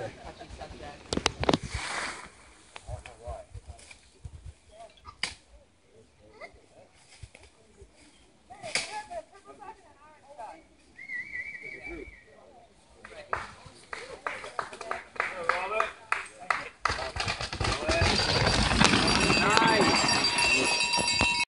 Okay.